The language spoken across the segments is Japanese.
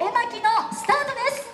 絵巻のスタートです「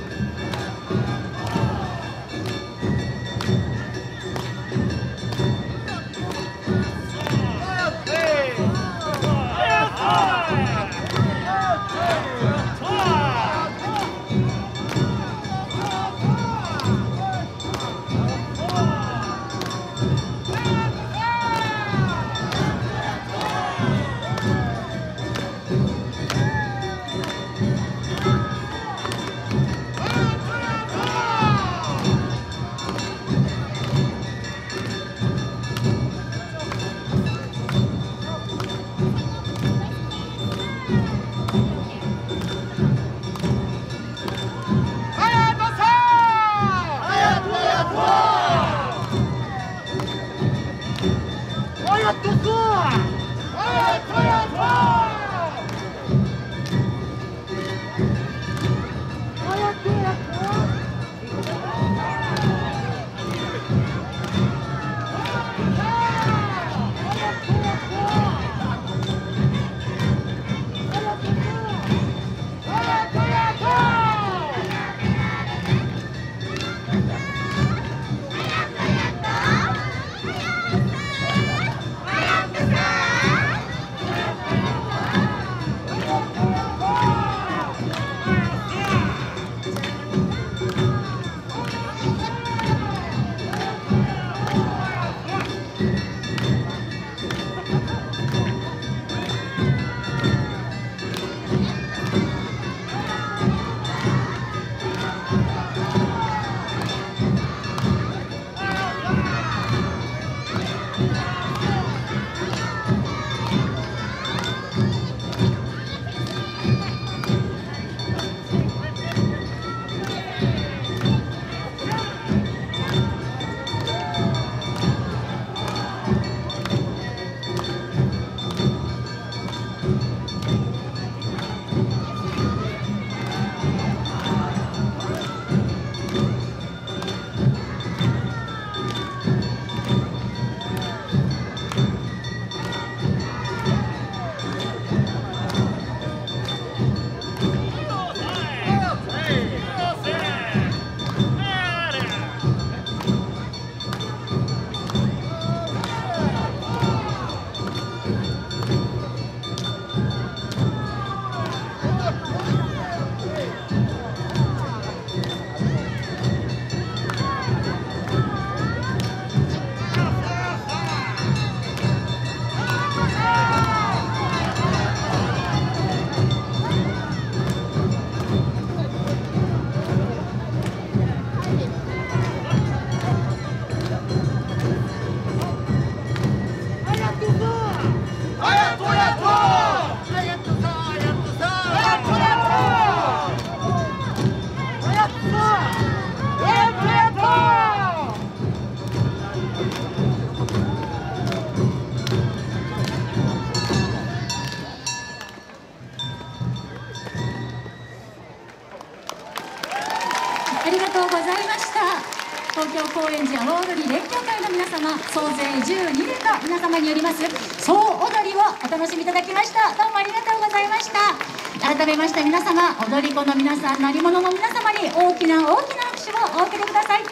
東京高円寺阿波踊り連協会の皆様総勢12名の皆様によります。総踊りをお楽しみいただきました。どうもありがとうございました。改めまして皆様踊り子の皆さん鳴り物の皆様に大きな大きな拍手をお受けください。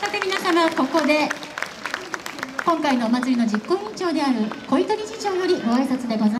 さて皆様ここで今回のお祭りの実行委員長である小糸理事長よりご挨拶でございます。